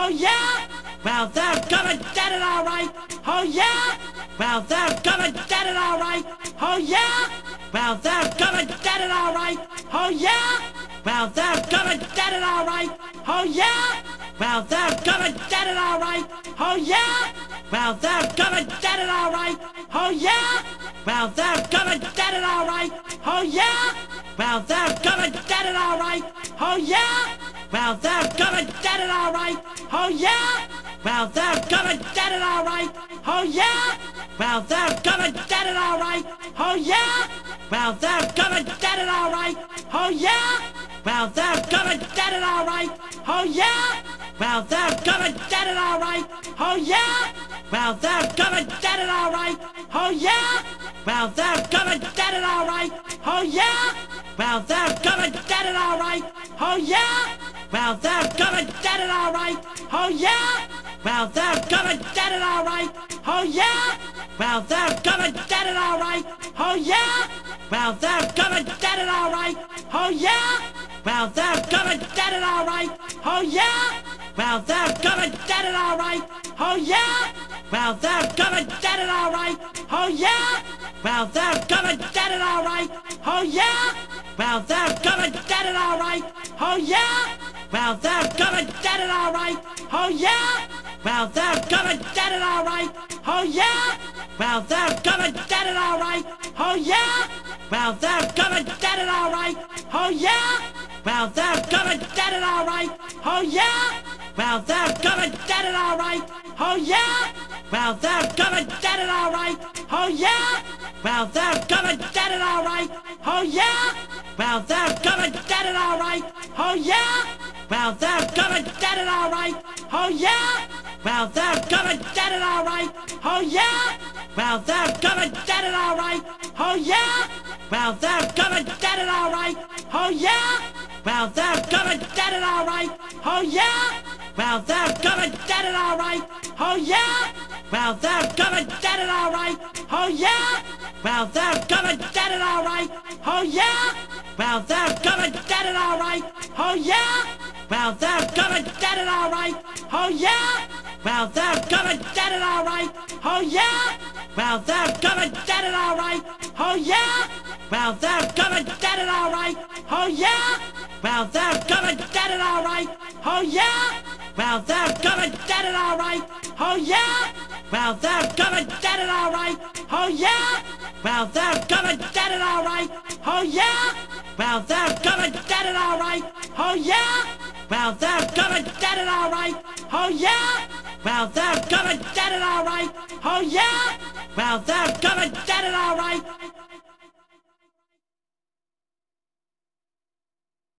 Oh yeah? Well, they're gonna get it all right. Oh yeah? Well, they're gonna get it all right. Oh yeah? Well, they're gonna get it all right. Oh yeah? Well, they're gonna get it all right. Oh yeah? Well, they're gonna get it all right. Oh yeah? Well, they're gonna get it all right. Oh yeah? Well, they're gonna get it all right. Oh yeah? Well, they're gonna get it all right. Oh yeah? Well, they're gonna get it all right. Oh yeah? Well, they're gonna get it all right. Oh yeah? Well, they're gonna get it all right. Oh yeah? Well, they're gonna get it all right. Oh yeah? Well, they're gonna get it all right. Oh yeah? Well, they're gonna get it all right. Oh yeah? Well, they're gonna get it all right. Oh yeah? Well, they're gonna get it all right. Oh yeah? Well, they're gonna get it all right. Oh yeah? Well, they're gonna get it all right. Oh yeah? Well, they're gonna get it all right. Oh yeah? Well, they're gonna get it all right. Oh yeah? Well, they're gonna get it all right. Oh yeah? Well, they're gonna get it all right. Oh yeah? Well, they're gonna get it all right. Oh yeah? Well, they're gonna get it all right. Oh yeah? Well, they're gonna get it all right. Oh yeah? Well, they're gonna get it all right. Oh yeah? Well, they're gonna get it all right. Oh yeah? Well, they're gonna get it all right. Oh yeah? Well, they're gonna get it all right. Oh yeah? Well, they're gonna get it all right. Oh yeah? Well, they're gonna get it all right. Oh yeah? Well, they're gonna get it all right. Oh yeah? Well, they're gonna get it all right. Oh yeah? Well, they're gonna get it all right. Oh yeah? Well, they're gonna get it all right. Oh yeah? Well, they're gonna get it all right. Oh yeah? Well, they're gonna get it all right. Oh yeah? Well, they're gonna get it all right. Oh yeah? Well, they're gonna get it all right. Oh yeah? Well, they're gonna get it all right. Oh yeah? Well, they're gonna get it all right. Oh yeah? Well, they're gonna get it all right. Oh yeah? Well, they're gonna get it all right. Oh yeah? Well, they're gonna get it all right. Oh yeah? Well, they're gonna get it all right. Oh yeah? Well, they're gonna get it all right. Oh yeah? Well, they're gonna get it all right. Oh yeah? Well, they're gonna get it all right. Oh yeah? Well, they're gonna get it all right. Oh yeah? Well, they're gonna get it all right. Oh yeah? Well, they're gonna get it all right. Oh yeah? Well, they're gonna get it all right. Oh yeah? Well, they're gonna get it all right. Oh yeah? Well, they're gonna get it all right. Oh yeah? Well, they're gonna get it all right. Oh yeah? Well, they're gonna get it all right.